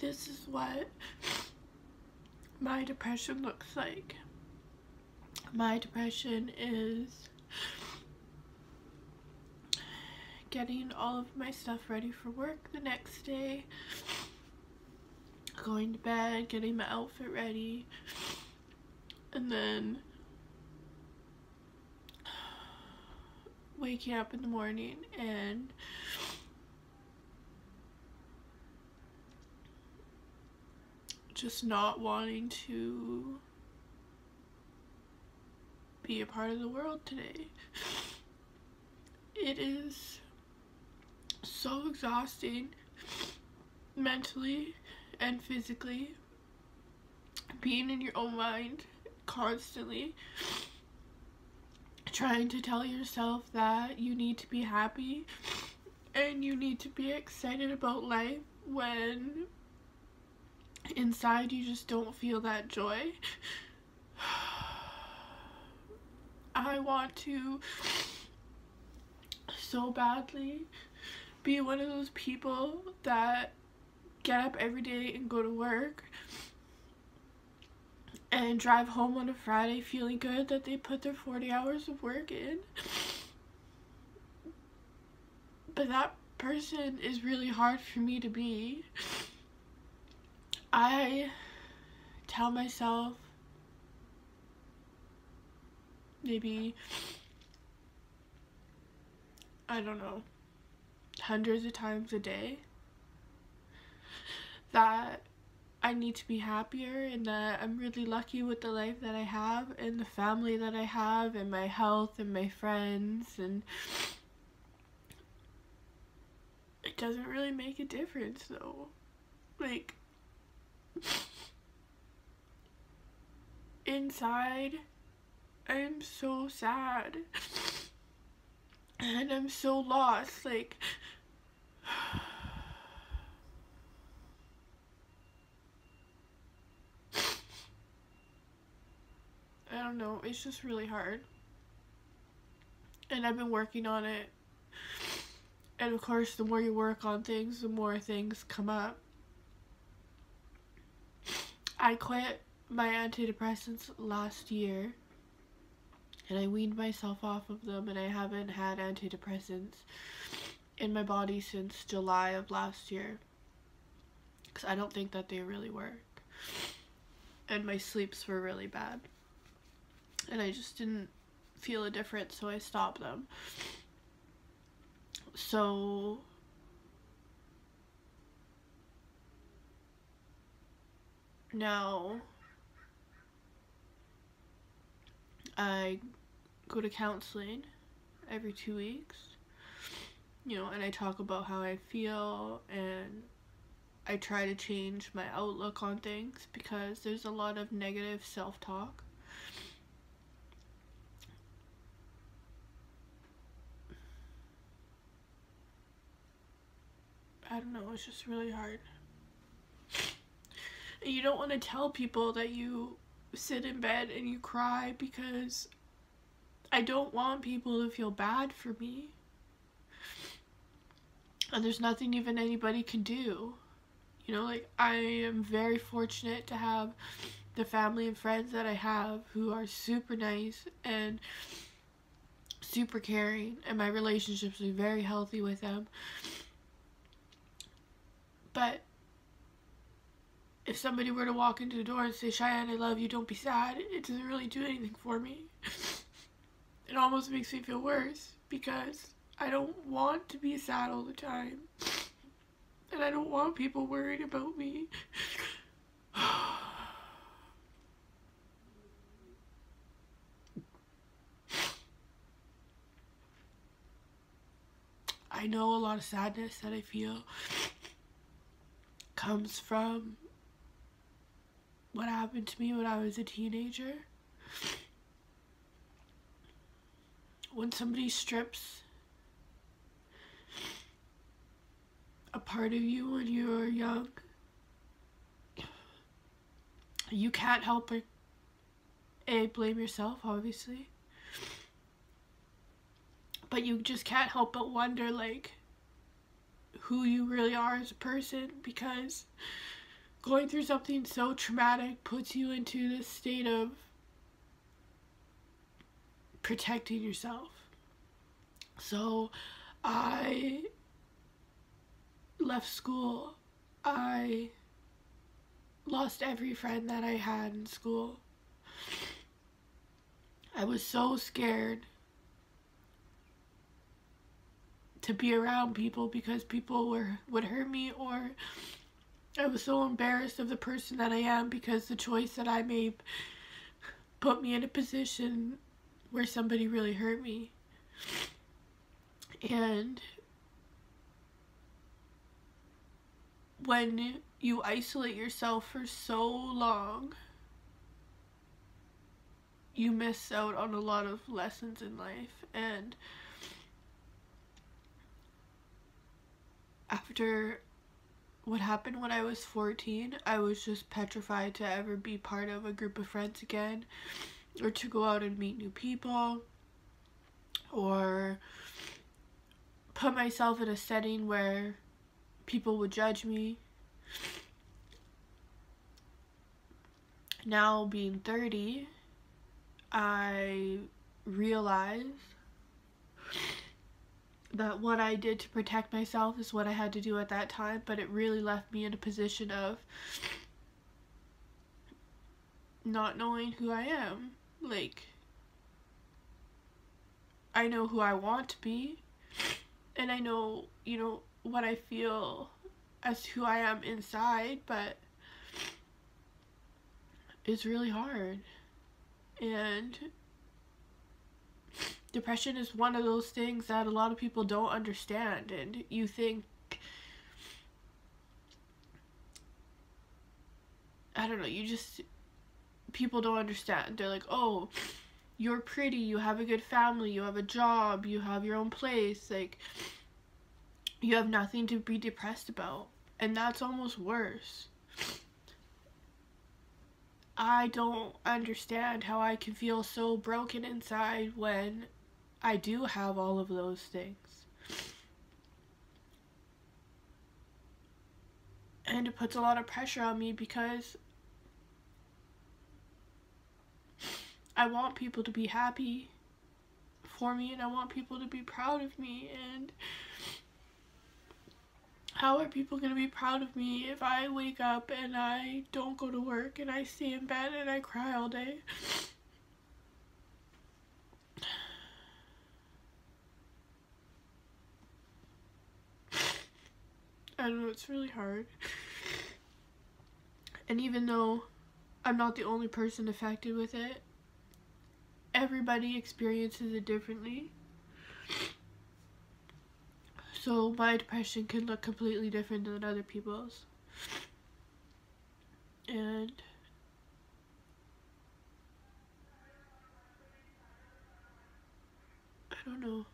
this is what my depression looks like. My depression is getting all of my stuff ready for work the next day, going to bed, getting my outfit ready, and then waking up in the morning and just not wanting to be a part of the world today. It is so exhausting mentally and physically being in your own mind constantly trying to tell yourself that you need to be happy and you need to be excited about life when inside you just don't feel that joy. I want to so badly be one of those people that get up every day and go to work and drive home on a Friday feeling good that they put their 40 hours of work in. But that person is really hard for me to be. I tell myself maybe I don't know hundreds of times a day that I need to be happier and that I'm really lucky with the life that I have and the family that I have and my health and my friends and it doesn't really make a difference though. Like inside I am so sad and I'm so lost like I don't know, it's just really hard. And I've been working on it. And of course, the more you work on things, the more things come up. I quit my antidepressants last year. And I weaned myself off of them and I haven't had antidepressants in my body since July of last year. Because I don't think that they really work. And my sleeps were really bad and I just didn't feel a difference so I stopped them. So now I go to counseling every two weeks you know and I talk about how I feel and I try to change my outlook on things because there's a lot of negative self-talk I don't know, it's just really hard. And you don't want to tell people that you sit in bed and you cry because I don't want people to feel bad for me. And there's nothing even anybody can do. You know, like, I am very fortunate to have the family and friends that I have who are super nice and super caring, and my relationships are very healthy with them. But if somebody were to walk into the door and say, Cheyenne, I love you, don't be sad, it doesn't really do anything for me. it almost makes me feel worse because I don't want to be sad all the time. And I don't want people worried about me. I know a lot of sadness that I feel comes from what happened to me when I was a teenager. When somebody strips a part of you when you're young, you can't help but A, blame yourself, obviously. But you just can't help but wonder, like, who you really are as a person because going through something so traumatic puts you into this state of protecting yourself. So I left school. I lost every friend that I had in school. I was so scared to be around people because people were would hurt me or I was so embarrassed of the person that I am because the choice that I made put me in a position where somebody really hurt me. And when you isolate yourself for so long, you miss out on a lot of lessons in life. And after what happened when I was 14, I was just petrified to ever be part of a group of friends again or to go out and meet new people or put myself in a setting where people would judge me. Now being 30, I realize that what I did to protect myself is what I had to do at that time, but it really left me in a position of not knowing who I am. Like, I know who I want to be, and I know, you know, what I feel as who I am inside, but it's really hard. And depression is one of those things that a lot of people don't understand and you think I don't know, you just people don't understand. They're like, "Oh, you're pretty, you have a good family, you have a job, you have your own place, like you have nothing to be depressed about." And that's almost worse. I don't understand how I can feel so broken inside when I do have all of those things. And it puts a lot of pressure on me because I want people to be happy for me and I want people to be proud of me and how are people going to be proud of me if I wake up and I don't go to work and I stay in bed and I cry all day? I know it's really hard. And even though I'm not the only person affected with it, everybody experiences it differently. So my depression can look completely different than other people's. And I don't know.